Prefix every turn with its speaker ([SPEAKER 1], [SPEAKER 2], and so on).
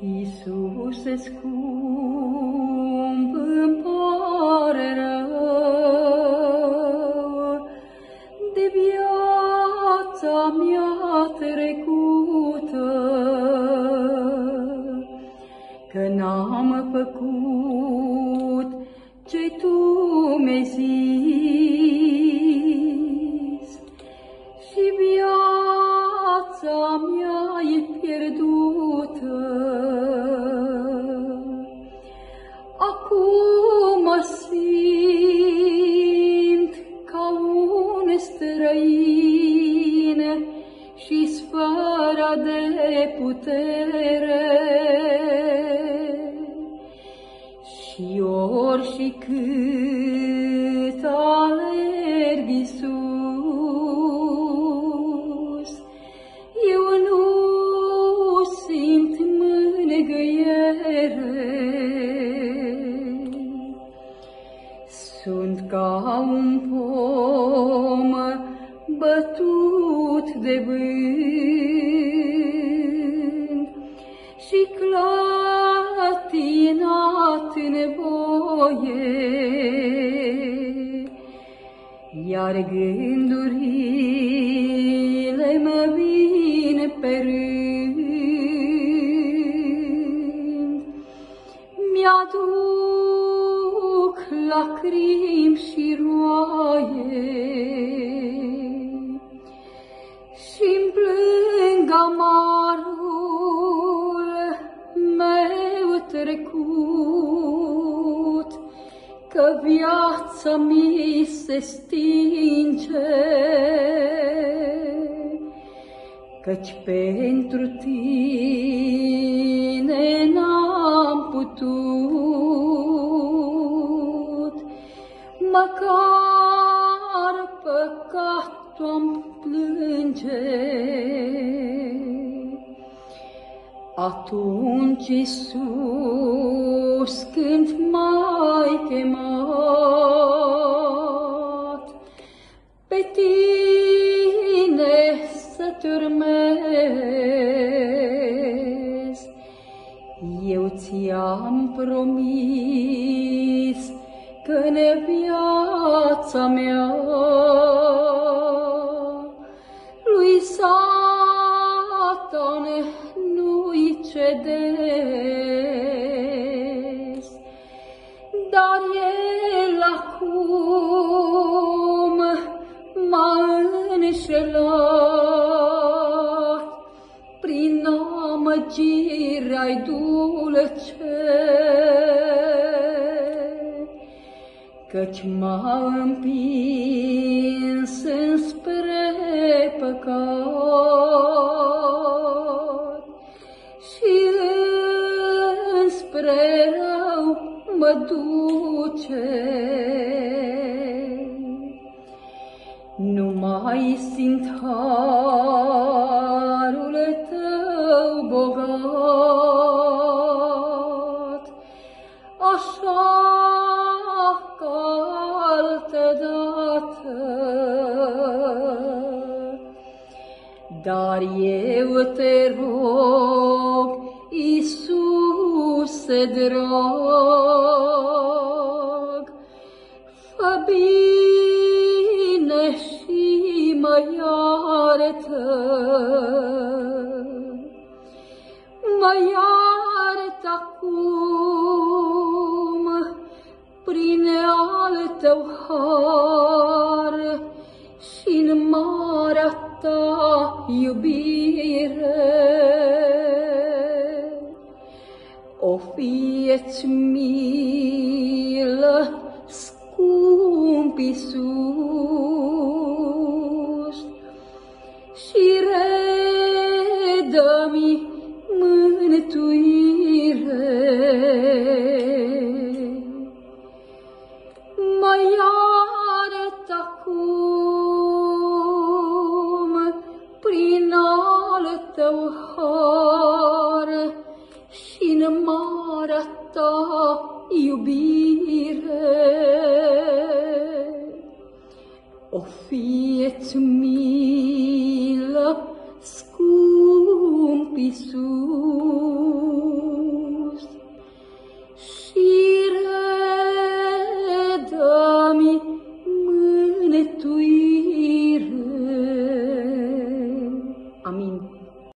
[SPEAKER 1] Iisuse scump, îmi pare rău de viața mea trecută, că n-am făcut ce Tu mi-ai zis și viața mea e pierdută. Un străin și sfără de putere. Și ori și cât alerg Iisus, eu nu simt mângâiere. Sunt ca un pom bătut de vânt și clatinat în voie, iar gândurile mă vin pe rând. Mi-aduc lacrimi și trecut, că viața mi se stinge, căci pentru tine n-am putut, măcar păcatul am plânge. Atunci, Iisus, când m-ai chemat, pe tine să te urmez, eu ți-am promis că în viața mea lui Satan nu-i cedez, dar el acum m-a înșelat. Prin amăgirea-i dulce, căci m-a împins înspre păcat și înspre rău mă duce. Nu mai simt harul tău bogat, așa ca altă dată. Dar eu te rog, Iisuse drag, fă bine și mă iartă. Mă iartă acum prin al tău har și în marea ta iubire. Fie-ți milă, scump Iisus, o fiet mila scumpi sua